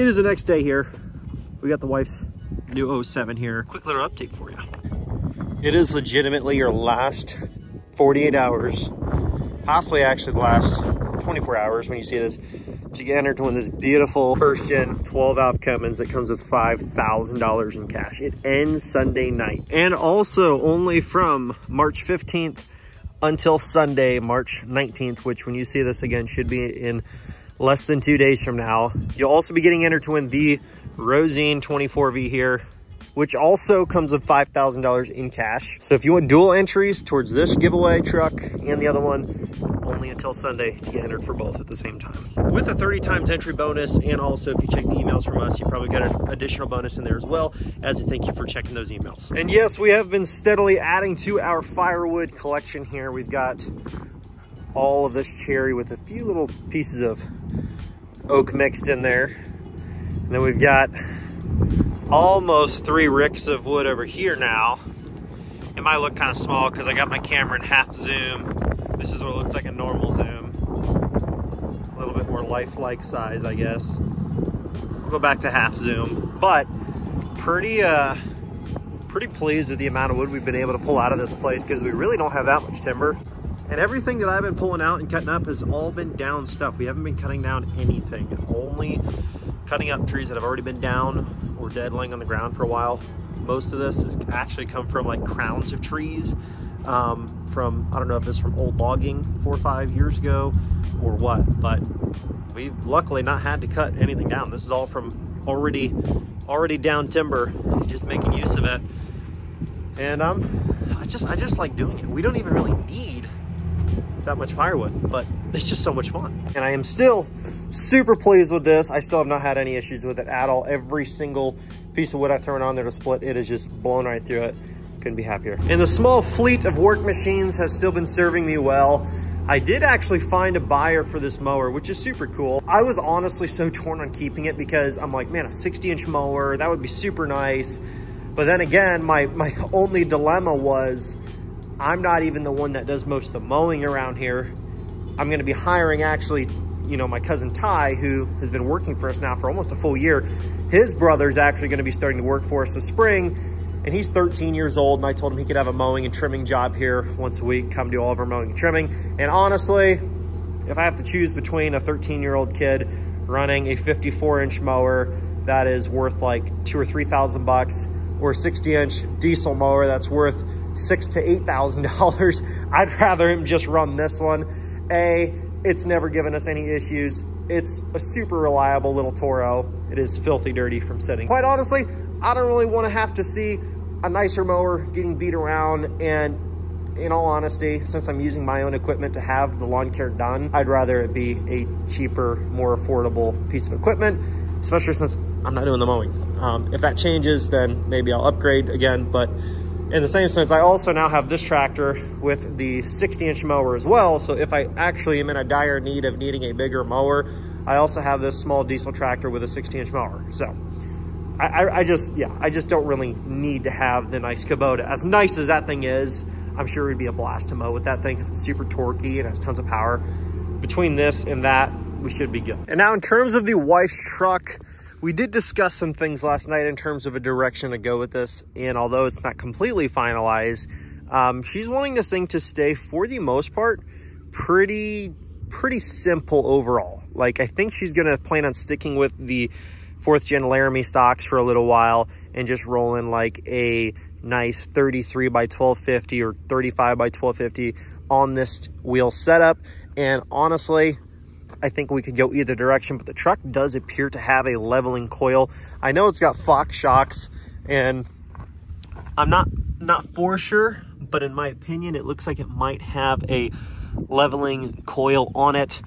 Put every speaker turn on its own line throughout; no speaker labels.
it is the next day here. We got the wife's new 07 here. Quick little update for you. It is legitimately your last 48 hours, possibly actually the last 24 hours when you see this, to get entered to win this beautiful first gen 12 valve Cummins that comes with $5,000 in cash. It ends Sunday night. And also only from March 15th until Sunday, March 19th, which when you see this again should be in less than two days from now. You'll also be getting entered to win the Rosine 24V here which also comes with $5,000 in cash. So if you want dual entries towards this giveaway truck and the other one, only until Sunday to get entered for both at the same time. With a 30 times entry bonus, and also if you check the emails from us, you probably got an additional bonus in there as well, as a thank you for checking those emails. And yes, we have been steadily adding to our firewood collection here. We've got all of this cherry with a few little pieces of oak mixed in there. And then we've got almost three ricks of wood over here now. It might look kind of small because I got my camera in half zoom. This is what looks like in normal zoom. A little bit more lifelike size, I guess. We'll go back to half zoom, but pretty, uh, pretty pleased with the amount of wood we've been able to pull out of this place because we really don't have that much timber. And everything that I've been pulling out and cutting up has all been down stuff. We haven't been cutting down anything, only cutting up trees that have already been down or dead laying on the ground for a while. Most of this has actually come from like crowns of trees um, from, I don't know if it's from old logging four or five years ago or what, but we've luckily not had to cut anything down. This is all from already, already down timber, just making use of it. And um, I just, I just like doing it. We don't even really need that much firewood, but it's just so much fun. And I am still super pleased with this. I still have not had any issues with it at all. Every single piece of wood I've thrown on there to split, it has just blown right through it. Couldn't be happier. And the small fleet of work machines has still been serving me well. I did actually find a buyer for this mower, which is super cool. I was honestly so torn on keeping it because I'm like, man, a 60 inch mower, that would be super nice. But then again, my, my only dilemma was I'm not even the one that does most of the mowing around here. I'm gonna be hiring actually, you know, my cousin Ty, who has been working for us now for almost a full year. His brother's actually gonna be starting to work for us this spring, and he's 13 years old, and I told him he could have a mowing and trimming job here once a week, come do all of our mowing and trimming. And honestly, if I have to choose between a 13 year old kid running a 54 inch mower that is worth like two or 3,000 bucks or a 60 inch diesel mower that's worth six to eight thousand dollars. I'd rather him just run this one. A it's never given us any issues. It's a super reliable little toro. It is filthy dirty from sitting. Quite honestly i don't really want to have to see a nicer mower getting beat around and in all honesty since i'm using my own equipment to have the lawn care done i'd rather it be a cheaper more affordable piece of equipment especially since i'm not doing the mowing. Um, if that changes then maybe i'll upgrade again but in the same sense, I also now have this tractor with the 60 inch mower as well. So if I actually am in a dire need of needing a bigger mower, I also have this small diesel tractor with a 60 inch mower. So I, I, just, yeah, I just don't really need to have the nice Kubota. As nice as that thing is, I'm sure it would be a blast to mow with that thing because it's super torquey and has tons of power. Between this and that, we should be good. And now in terms of the wife's truck, we did discuss some things last night in terms of a direction to go with this. And although it's not completely finalized, um, she's wanting this thing to stay, for the most part, pretty, pretty simple overall. Like, I think she's going to plan on sticking with the fourth gen Laramie stocks for a little while and just rolling like a nice 33 by 1250 or 35 by 1250 on this wheel setup. And honestly, I think we could go either direction, but the truck does appear to have a leveling coil. I know it's got Fox shocks and I'm not, not for sure, but in my opinion, it looks like it might have a leveling coil on it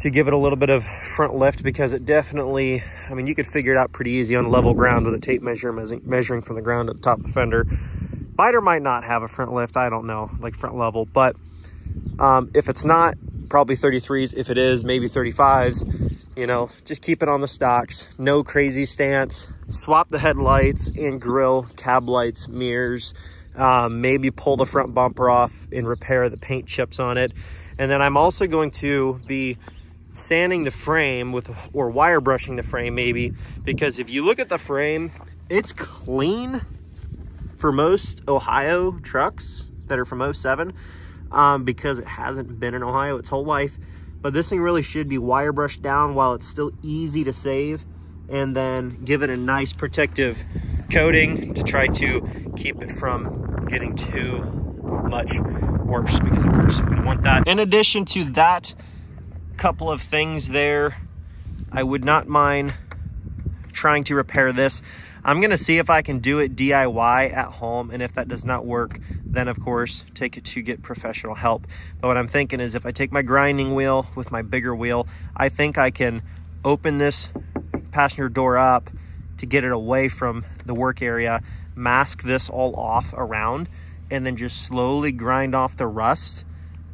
to give it a little bit of front lift because it definitely, I mean, you could figure it out pretty easy on level ground with a tape measure measuring from the ground at the top of the fender. Biter might not have a front lift, I don't know, like front level, but um, if it's not, probably 33s. If it is, maybe 35s. You know, just keep it on the stocks. No crazy stance. Swap the headlights and grill, cab lights, mirrors. Um, maybe pull the front bumper off and repair the paint chips on it. And then I'm also going to be sanding the frame with or wire brushing the frame maybe because if you look at the frame it's clean for most ohio trucks that are from 07 um, because it hasn't been in ohio its whole life but this thing really should be wire brushed down while it's still easy to save and then give it a nice protective coating to try to keep it from getting too much worse because of course we want that in addition to that couple of things there. I would not mind trying to repair this. I'm gonna see if I can do it DIY at home. And if that does not work, then of course, take it to get professional help. But what I'm thinking is if I take my grinding wheel with my bigger wheel, I think I can open this passenger door up to get it away from the work area, mask this all off around, and then just slowly grind off the rust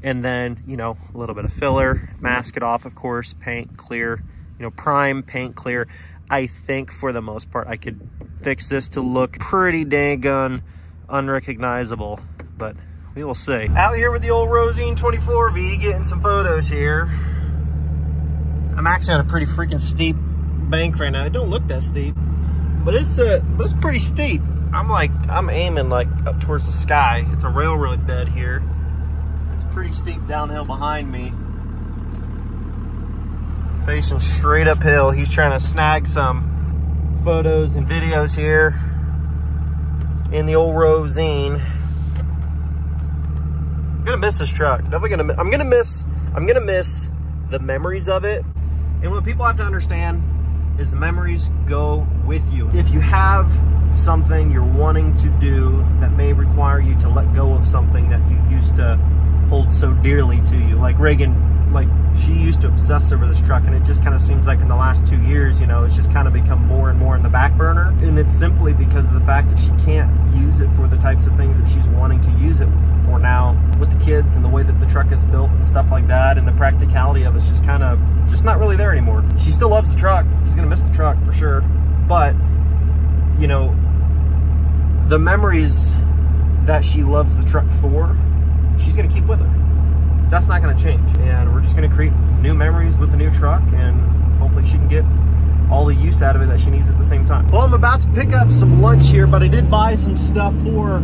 and then, you know, a little bit of filler, mask it off, of course, paint, clear, you know, prime, paint, clear. I think for the most part, I could fix this to look pretty dang unrecognizable, but we will see. Out here with the old Rosine 24V, getting some photos here. I'm actually on a pretty freaking steep bank right now. It don't look that steep, but it's, uh, but it's pretty steep. I'm like, I'm aiming like up towards the sky. It's a railroad bed here It's pretty steep downhill behind me. Facing straight uphill. He's trying to snag some photos and videos here in the old Rosine. I'm gonna miss this truck. Definitely gonna. I'm gonna miss. I'm gonna miss the memories of it. And what people have to understand is the memories go with you. If you have something you're wanting to do that may require you to let go of something that you used to hold so dearly to you. Like Reagan, like she used to obsess over this truck and it just kind of seems like in the last two years, you know, it's just kind of become more and more in the back burner. And it's simply because of the fact that she can't use it for the types of things that she's wanting to use it for now with the kids and the way that the truck is built and stuff like that. And the practicality of it's just kind of, just not really there anymore. She still loves the truck. She's to miss the truck for sure. But, you know, the memories that she loves the truck for she's to keep with her. That's not going to change. And we're just going to create new memories with the new truck and hopefully she can get all the use out of it that she needs at the same time. Well, I'm about to pick up some lunch here, but I did buy some stuff for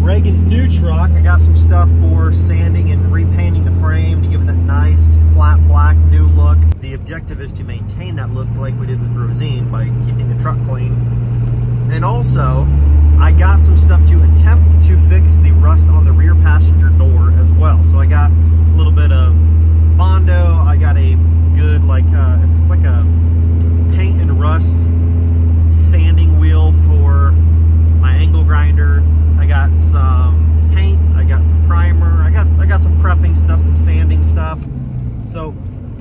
Reagan's new truck. I got some stuff for sanding and repainting the frame to give it that nice flat black new look. The objective is to maintain that look like we did with Rosine by keeping the truck clean. And also, I got some stuff to attempt to fix the rust on the rear passenger door as well. So I got a little bit of Bondo. I got a good, like, uh, it's like a paint and rust sanding wheel for my angle grinder. I got some paint. I got some primer. I got, I got some prepping stuff, some sanding stuff. So,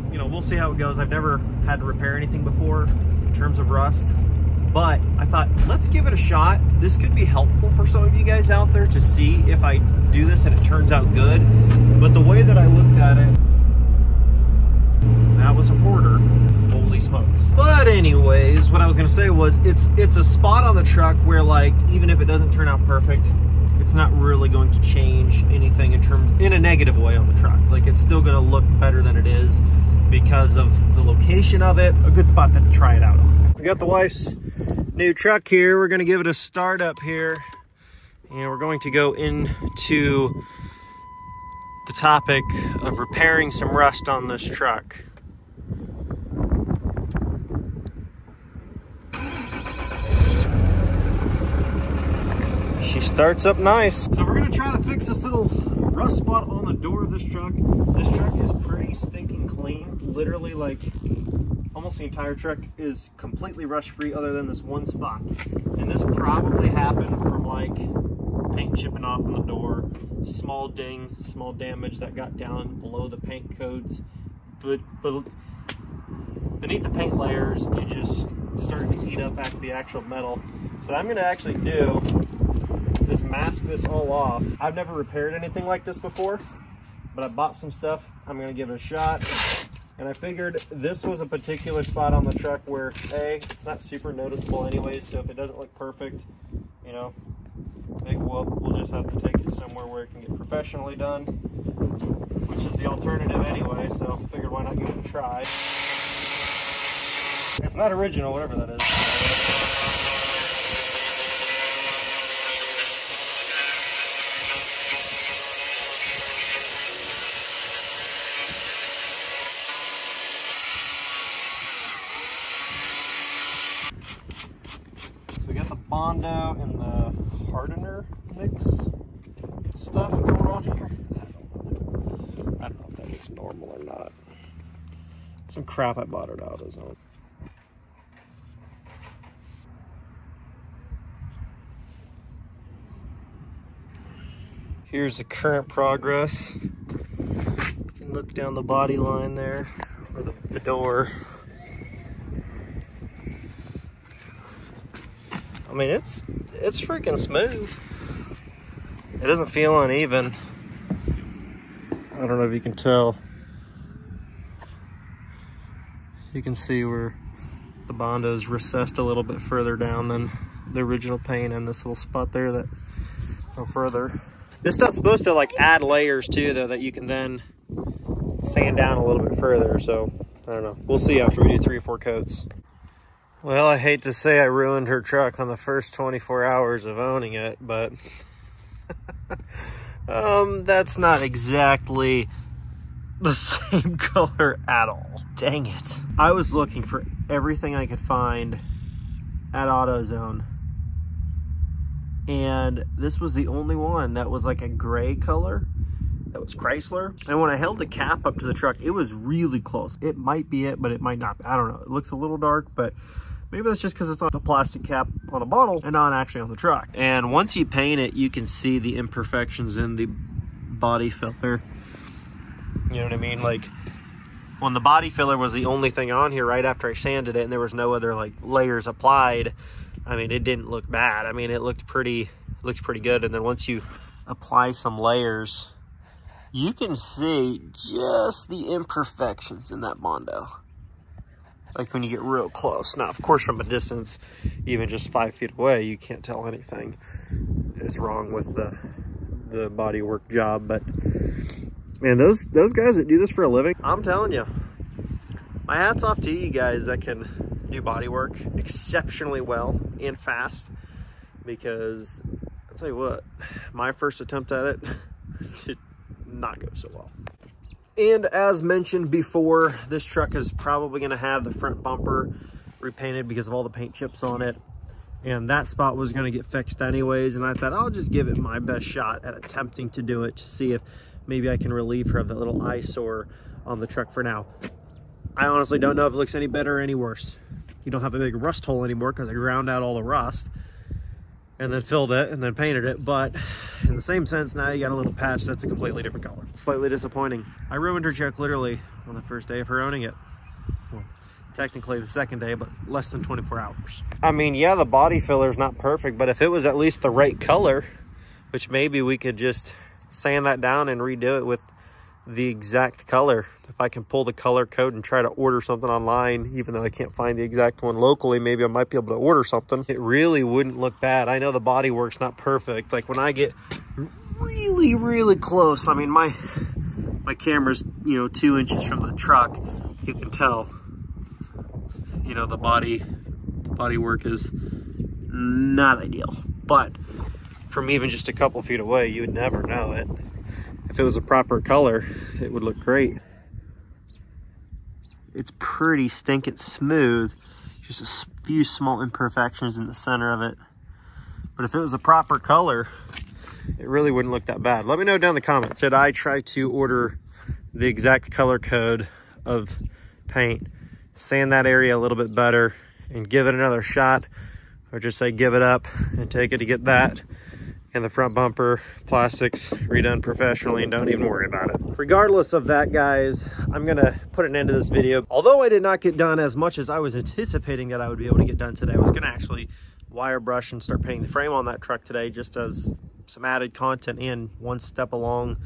you know, we'll see how it goes. I've never had to repair anything before in terms of rust. But I thought, let's give it a shot. This could be helpful for some of you guys out there to see if I do this and it turns out good. But the way that I looked at it, that was a hoarder. Holy smokes. But anyways, what I was gonna say was it's it's a spot on the truck where like, even if it doesn't turn out perfect, it's not really going to change anything in terms, in a negative way on the truck. Like it's still gonna look better than it is because of the location of it. A good spot to try it out on. We got the wife's new truck here. We're gonna give it a start up here. And we're going to go into the topic of repairing some rust on this truck. She starts up nice. So we're gonna try to fix this little rust spot on the door of this truck. This truck is pretty stinking clean. Literally like almost the entire truck is completely rust free other than this one spot. And this probably happened from like paint chipping off on the door, small ding, small damage that got down below the paint codes. But, but beneath the paint layers, it just started to heat up after the actual metal. So I'm gonna actually do is mask this all off. I've never repaired anything like this before, but I bought some stuff. I'm gonna give it a shot. And I figured this was a particular spot on the truck where, A, it's not super noticeable anyways, so if it doesn't look perfect, you know, maybe we'll, we'll just have to take it somewhere where it can get professionally done. which is the alternative anyway, so figured why not give it a try. It's not original, whatever that is. So we got the Bondo and the hardener mix stuff going on here. I don't know if that looks normal or not. Some crap I bought at AutoZone. Here's the current progress. You can look down the body line there, or the, the door. I mean, it's it's freaking smooth. It doesn't feel uneven. I don't know if you can tell. You can see where the Bondo is recessed a little bit further down than the original paint and this little spot there that no further. This stuff's supposed to like add layers too though that you can then sand down a little bit further. So I don't know. We'll see after we do three or four coats. Well, I hate to say I ruined her truck on the first 24 hours of owning it, but um, that's not exactly the same color at all. Dang it. I was looking for everything I could find at AutoZone. And this was the only one that was like a gray color. That was Chrysler. And when I held the cap up to the truck, it was really close. It might be it, but it might not. I don't know. It looks a little dark, but Maybe that's just because it's on a plastic cap on a bottle and not actually on the truck. And once you paint it, you can see the imperfections in the body filler. You know what I mean? Like when the body filler was the only thing on here right after I sanded it and there was no other like layers applied, I mean, it didn't look bad. I mean, it looked pretty, looked pretty good. And then once you apply some layers, you can see just the imperfections in that Bondo. like when you get real close. Now, of course, from a distance, even just five feet away, you can't tell anything is wrong with the the body work job. But man, those those guys that do this for a living, I'm telling you, my hat's off to you guys that can do body work exceptionally well and fast. Because I'll tell you what, my first attempt at it not go so well. And as mentioned before, this truck is probably going to have the front bumper repainted because of all the paint chips on it. And that spot was going to get fixed anyways. And I thought I'll just give it my best shot at attempting to do it to see if maybe I can relieve her of that little eyesore on the truck for now. I honestly don't know if it looks any better or any worse. You don't have a big rust hole anymore because I ground out all the rust and then filled it and then painted it. But in the same sense, now you got a little patch that's a completely different color. Slightly disappointing. I ruined her truck literally on the first day of her owning it. Well, technically the second day, but less than 24 hours. I mean, yeah, the body filler is not perfect, but if it was at least the right color, which maybe we could just sand that down and redo it with the exact color. If I can pull the color code and try to order something online, even though I can't find the exact one locally, maybe I might be able to order something. It really wouldn't look bad. I know the body work's not perfect. Like when I get really, really close, I mean, my, my camera's, you know, two inches from the truck, you can tell, you know, the body, the body work is not ideal, but from even just a couple feet away, you would never know it if it was a proper color, it would look great. It's pretty stinking smooth. Just a few small imperfections in the center of it. But if it was a proper color, it really wouldn't look that bad. Let me know down in the comments. Did I try to order the exact color code of paint, sand that area a little bit better, and give it another shot? Or just say give it up and take it to get that and the front bumper plastics redone professionally and don't even worry about it. Regardless of that guys, I'm gonna put an end to this video. Although I did not get done as much as I was anticipating that I would be able to get done today, I was gonna actually wire brush and start painting the frame on that truck today just as some added content and one step along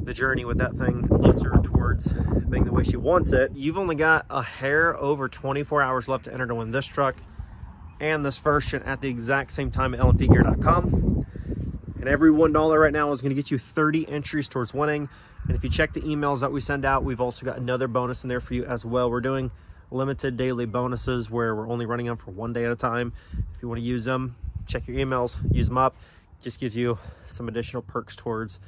the journey with that thing closer towards being the way she wants it. You've only got a hair over 24 hours left to enter to win this truck and this version at the exact same time at lnpgear.com And every $1 right now is gonna get you 30 entries towards winning. And if you check the emails that we send out, we've also got another bonus in there for you as well. We're doing limited daily bonuses where we're only running them for one day at a time. If you wanna use them, check your emails, use them up. Just gives you some additional perks towards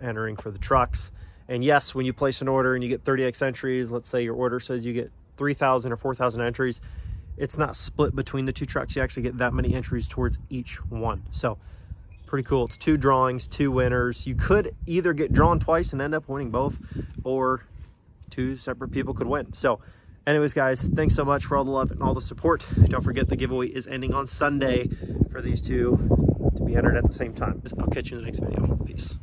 entering for the trucks. And yes, when you place an order and you get 30x entries, let's say your order says you get 3,000 or 4,000 entries, it's not split between the two trucks. You actually get that many entries towards each one. So pretty cool. It's two drawings, two winners. You could either get drawn twice and end up winning both, or two separate people could win. So anyways, guys, thanks so much for all the love and all the support. Don't forget the giveaway is ending on Sunday for these two to be entered at the same time. I'll catch you in the next video. Peace.